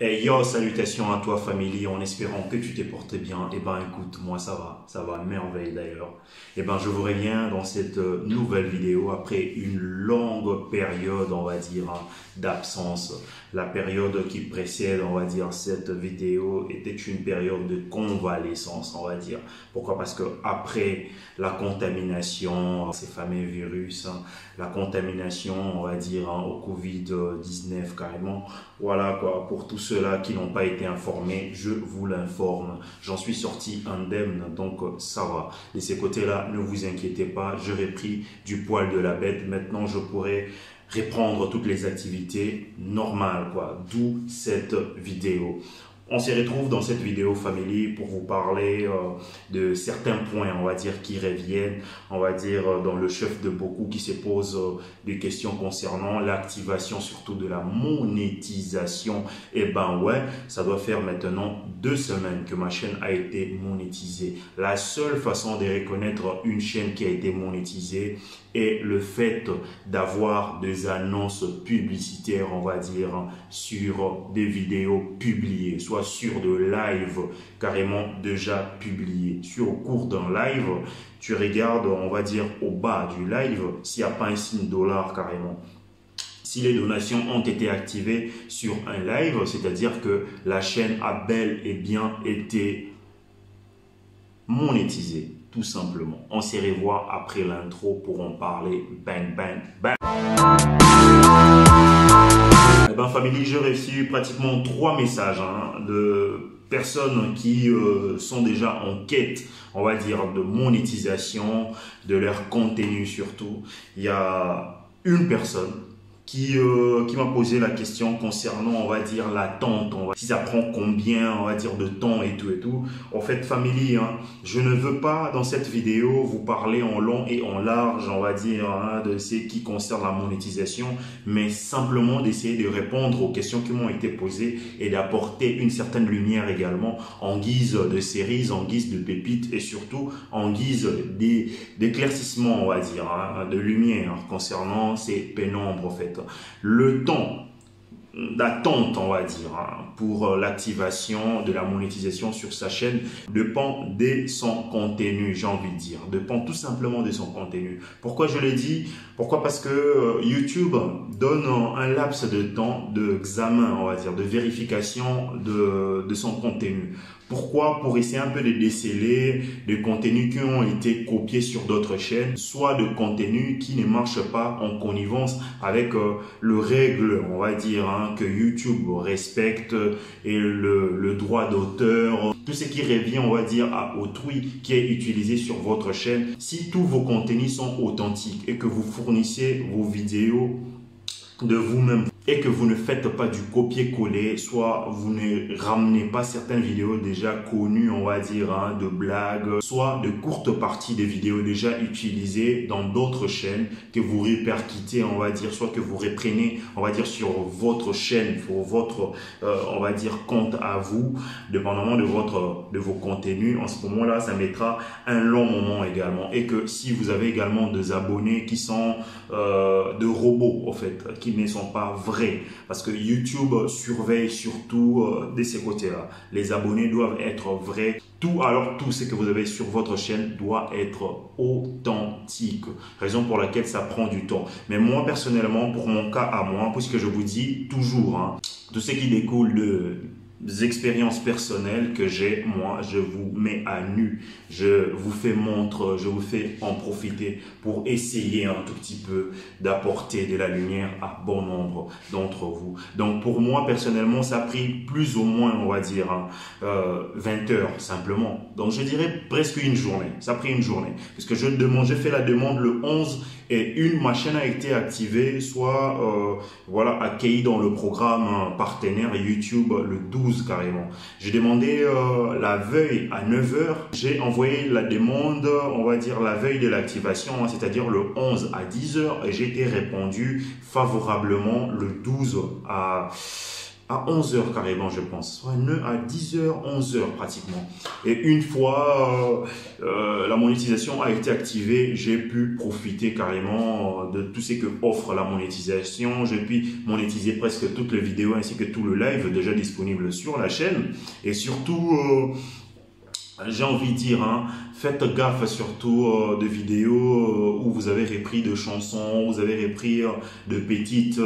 Et yo, salutations à toi famille, en espérant que tu t'es porté bien. Et eh ben écoute, moi ça va, ça va merveille d'ailleurs. Et eh ben je vous reviens dans cette euh, nouvelle vidéo après une longue période, on va dire, hein, d'absence. La période qui précède, on va dire, cette vidéo était une période de convalescence, on va dire. Pourquoi? Parce que après la contamination, ces fameux virus, hein, la contamination, on va dire, hein, au Covid-19 carrément, voilà quoi, pour tous ceux-là qui n'ont pas été informés, je vous l'informe. J'en suis sorti indemne, donc ça va. De ces côtés-là, ne vous inquiétez pas, j'aurais pris du poil de la bête. Maintenant, je pourrais reprendre toutes les activités normales, quoi. D'où cette vidéo. On se retrouve dans cette vidéo family pour vous parler euh, de certains points, on va dire, qui reviennent, on va dire, euh, dans le chef de beaucoup qui se posent euh, des questions concernant l'activation surtout de la monétisation. Et eh ben ouais, ça doit faire maintenant deux semaines que ma chaîne a été monétisée. La seule façon de reconnaître une chaîne qui a été monétisée est le fait d'avoir des annonces publicitaires, on va dire, sur des vidéos publiées, sur de live carrément déjà publié. Sur au cours d'un live, tu regardes, on va dire, au bas du live, s'il n'y a pas un signe dollar carrément si les donations ont été activées sur un live, c'est-à-dire que la chaîne a bel et bien été monétisée, tout simplement. On se revoit après l'intro pour en parler. Bang, bang, bang. Famille, j'ai reçu pratiquement trois messages hein, de personnes qui euh, sont déjà en quête, on va dire, de monétisation de leur contenu surtout. Il y a une personne qui, euh, qui m'a posé la question concernant, on va dire, l'attente. Si ça prend combien, on va dire, de temps et tout et tout. En fait, famille, hein, je ne veux pas, dans cette vidéo, vous parler en long et en large, on va dire, hein, de ce qui concerne la monétisation, mais simplement d'essayer de répondre aux questions qui m'ont été posées et d'apporter une certaine lumière également en guise de séries, en guise de pépites et surtout en guise d'éclaircissement, on va dire, hein, de lumière concernant ces pénombres, en fait le temps d'attente, on va dire, hein, pour euh, l'activation de la monétisation sur sa chaîne dépend de son contenu, j'ai envie de dire, dépend tout simplement de son contenu. Pourquoi je l'ai dit Pourquoi? Parce que euh, YouTube donne un laps de temps d'examen, on va dire, de vérification de son contenu. Pourquoi Pour essayer un peu de déceler des contenus qui ont été copiés sur d'autres chaînes, soit de contenus qui ne marchent pas en connivence avec euh, le règle, on va dire, hein, que YouTube respecte et le, le droit d'auteur, tout ce qui revient, on va dire, à autrui qui est utilisé sur votre chaîne. Si tous vos contenus sont authentiques et que vous fournissez vos vidéos de vous-même et que vous ne faites pas du copier-coller, soit vous ne ramenez pas certaines vidéos déjà connues, on va dire, hein, de blagues, soit de courtes parties des vidéos déjà utilisées dans d'autres chaînes que vous répercutez, on va dire, soit que vous reprenez, on va dire, sur votre chaîne, pour votre, euh, on va dire, compte à vous, dépendamment de votre, de vos contenus. En ce moment-là, ça mettra un long moment également. Et que si vous avez également des abonnés qui sont euh, de robots, en fait, qui ne sont pas vraiment parce que YouTube surveille surtout euh, de ces côtés-là. Les abonnés doivent être vrais. Tout, alors tout ce que vous avez sur votre chaîne doit être authentique. Raison pour laquelle ça prend du temps. Mais moi, personnellement, pour mon cas à moi, puisque je vous dis toujours, hein, tout ce qui découle de expériences personnelles que j'ai, moi, je vous mets à nu. Je vous fais montre, je vous fais en profiter pour essayer un tout petit peu d'apporter de la lumière à bon nombre d'entre vous. Donc pour moi, personnellement, ça a pris plus ou moins, on va dire, 20 euh, heures simplement. Donc je dirais presque une journée. Ça a pris une journée. Parce que je demande, j'ai fait la demande le 11 et une machine a été activée, soit euh, voilà accueillie dans le programme partenaire YouTube le 12 carrément. J'ai demandé euh, la veille à 9h, j'ai envoyé la demande, on va dire la veille de l'activation, c'est-à-dire le 11 à 10h et j'ai été répondu favorablement le 12 à à 11h carrément, je pense. À 10h, 11h pratiquement. Et une fois euh, euh, la monétisation a été activée, j'ai pu profiter carrément de tout ce que offre la monétisation. J'ai pu monétiser presque toutes les vidéos ainsi que tout le live déjà disponible sur la chaîne. Et surtout... Euh, j'ai envie de dire, hein, faites gaffe surtout euh, de vidéos euh, où vous avez repris de chansons, vous avez repris euh, de petites,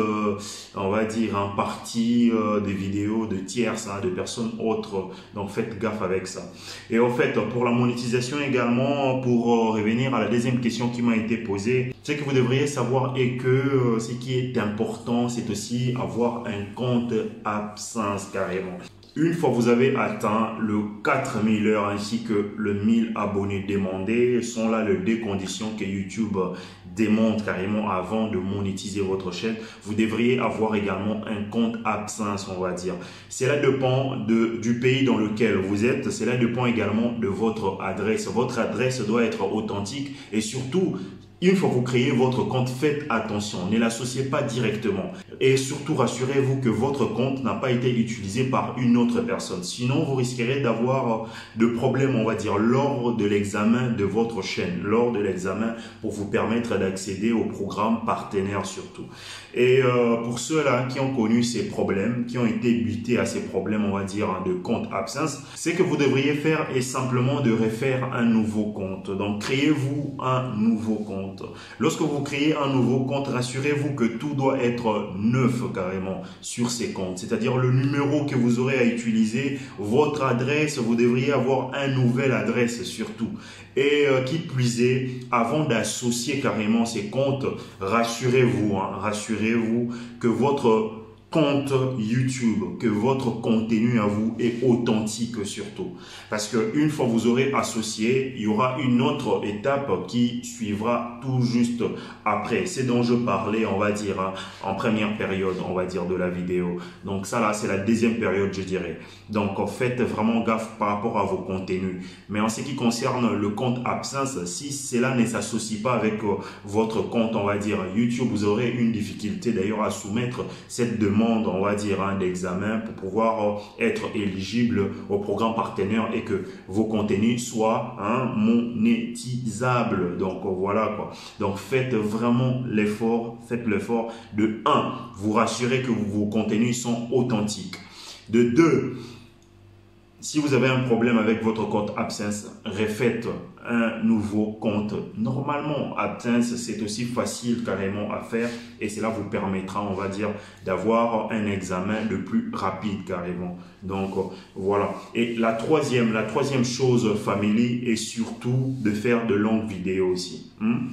on va dire, en partie des vidéos de tierces, hein, de personnes autres. Donc faites gaffe avec ça. Et en fait, pour la monétisation également, pour revenir à la deuxième question qui m'a été posée, ce que vous devriez savoir est que ce qui est important, c'est aussi avoir un compte absence carrément. Une fois vous avez atteint le 4000 heures ainsi que le 1000 abonnés demandés, sont là les deux conditions que YouTube démontre carrément avant de monétiser votre chaîne. Vous devriez avoir également un compte absence, on va dire. Cela dépend du pays dans lequel vous êtes. Cela dépend également de votre adresse. Votre adresse doit être authentique et surtout, une fois que vous créez votre compte, faites attention, ne l'associez pas directement. Et surtout, rassurez-vous que votre compte n'a pas été utilisé par une autre personne. Sinon, vous risquerez d'avoir de problèmes, on va dire, lors de l'examen de votre chaîne, lors de l'examen pour vous permettre d'accéder au programme partenaire surtout. Et euh, pour ceux-là qui ont connu ces problèmes, qui ont été butés à ces problèmes, on va dire, de compte absence, ce que vous devriez faire est simplement de refaire un nouveau compte. Donc, créez-vous un nouveau compte. Lorsque vous créez un nouveau compte, rassurez-vous que tout doit être neuf carrément sur ces comptes. C'est-à-dire le numéro que vous aurez à utiliser, votre adresse, vous devriez avoir un nouvel adresse surtout. Et euh, qui plus est, avant d'associer carrément ces comptes, rassurez-vous, hein, rassurez-vous que votre compte YouTube, que votre contenu à vous est authentique surtout. Parce que une fois vous aurez associé, il y aura une autre étape qui suivra tout juste après. C'est dont je parlais, on va dire, hein, en première période, on va dire, de la vidéo. Donc ça là, c'est la deuxième période, je dirais. Donc faites vraiment gaffe par rapport à vos contenus. Mais en ce qui concerne le compte absence, si cela ne s'associe pas avec euh, votre compte, on va dire, YouTube, vous aurez une difficulté d'ailleurs à soumettre cette demande on va dire, un examen pour pouvoir euh, être éligible au programme partenaire et que vos contenus soient hein, monétisables. Donc voilà quoi. Donc faites vraiment l'effort, faites l'effort de 1, vous rassurez que vos contenus sont authentiques. De 2, si vous avez un problème avec votre compte AdSense, refaites un nouveau compte. Normalement, AdSense, c'est aussi facile carrément à faire et cela vous permettra, on va dire, d'avoir un examen le plus rapide carrément. Donc, voilà. Et la troisième, chose, famille, est surtout de faire de longues vidéos aussi. Hmm?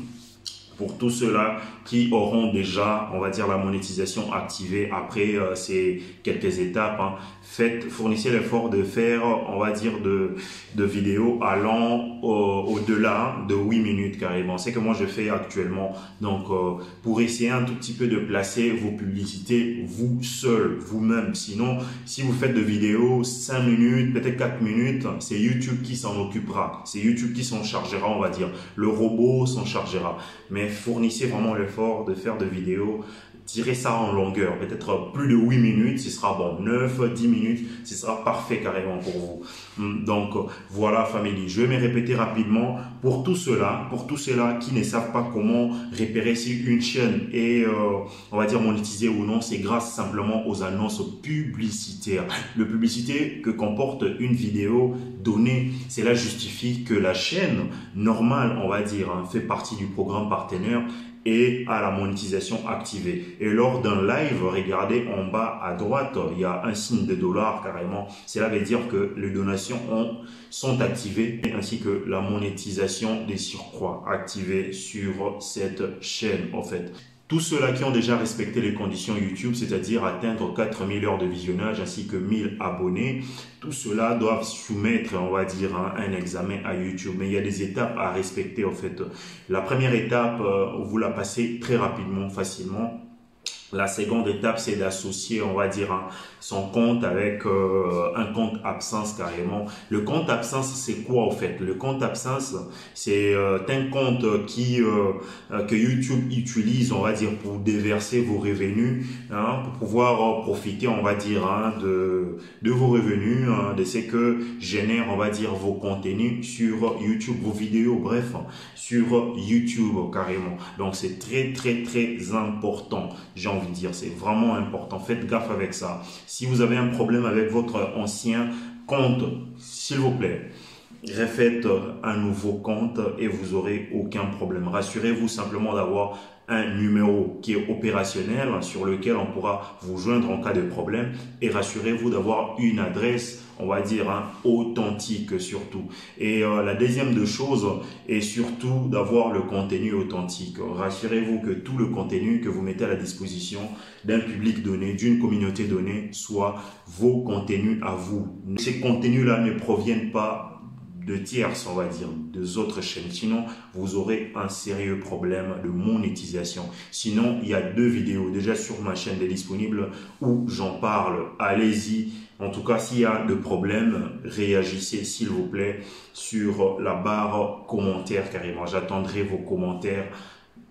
Pour tous ceux-là qui auront déjà, on va dire, la monétisation activée après euh, ces quelques étapes, hein, faites, fournissez l'effort de faire, on va dire, de, de vidéos allant au-delà de 8 minutes carrément. C'est que moi je fais actuellement. Donc, euh, pour essayer un tout petit peu de placer vos publicités vous seul, vous-même. Sinon, si vous faites de vidéos 5 minutes, peut-être 4 minutes, c'est YouTube qui s'en occupera. C'est YouTube qui s'en chargera, on va dire. Le robot s'en chargera. Mais fournissez vraiment l'effort de faire de vidéos tirez ça en longueur, peut-être plus de 8 minutes, ce sera bon, 9, 10 minutes, ce sera parfait carrément pour vous. Hmm, donc voilà famille, je vais me répéter rapidement pour tout cela, pour tous ceux-là qui ne savent pas comment repérer si une chaîne est, euh, on va dire monétisée ou non, c'est grâce simplement aux annonces publicitaires. Le publicité que comporte une vidéo donnée, cela justifie que la chaîne normale, on va dire, hein, fait partie du programme partenaire et à la monétisation activée. Et lors d'un live, regardez en bas à droite, il y a un signe de dollar carrément. Cela veut dire que les donations ont, sont activées ainsi que la monétisation des surcroît activée sur cette chaîne en fait. Tous ceux-là qui ont déjà respecté les conditions YouTube, c'est-à-dire atteindre 4000 heures de visionnage ainsi que 1000 abonnés, tous ceux-là doivent soumettre, on va dire, un, examen à YouTube. Mais il y a des étapes à respecter en fait. La première étape, euh, vous la passez très rapidement, facilement La seconde étape, c'est d'associer, on va dire, son compte avec euh, un compte absence carrément. Le compte absence, c'est quoi en fait? Le compte absence, c'est euh, un compte qui euh, que YouTube utilise, on va dire, pour déverser vos revenus, hein, pour pouvoir profiter, on va dire, hein, de vos revenus, hein, de ce que génère, on va dire, vos contenus sur YouTube, vos vidéos, bref, sur YouTube carrément. Donc c'est très très très important. Dire, c'est vraiment important. Faites gaffe avec ça. Si vous avez un problème avec votre ancien compte, s'il vous plaît, refaites un nouveau compte et vous aurez aucun problème. Rassurez-vous simplement d'avoir un numéro qui est opérationnel sur lequel on pourra vous joindre en cas de problème et rassurez-vous d'avoir une adresse on va dire hein, authentique surtout. Et euh, la deuxième de choses est surtout d'avoir le contenu authentique. Rassurez-vous que tout le contenu que vous mettez à la disposition d'un public donné d'une communauté donnée soit vos contenus à vous. Ces contenus là ne proviennent pas de tierces, on va dire, de autres chaînes. Sinon, vous aurez un sérieux problème de monétisation. Sinon, il y a deux vidéos déjà sur ma chaîne disponibles où j'en parle. Allez-y. En tout cas, s'il y a de problèmes, réagissez s'il vous plaît sur la barre commentaire carrément. J'attendrai vos commentaires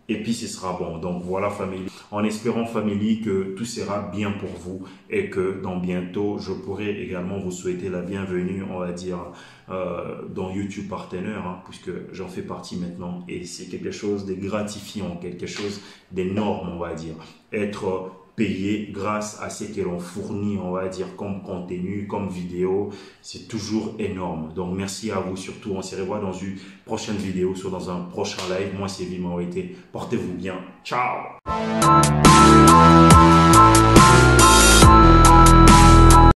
et puis ce sera bon. Donc voilà famille. En espérant famille que tout sera bien pour vous et que dans bientôt je pourrai également vous souhaiter la bienvenue, on va dire, euh, dans YouTube Partenaire, hein, puisque j'en fais partie maintenant et c'est quelque chose de gratifiant, quelque chose d'énorme, on va dire. Être payé grâce à ce que l'on fournit, on va dire, comme contenu, comme vidéo. C'est toujours énorme. Donc, merci à vous surtout. On se revoit dans une prochaine vidéo, soit dans un prochain live. Moi, c'est Vima Portez-vous bien. Ciao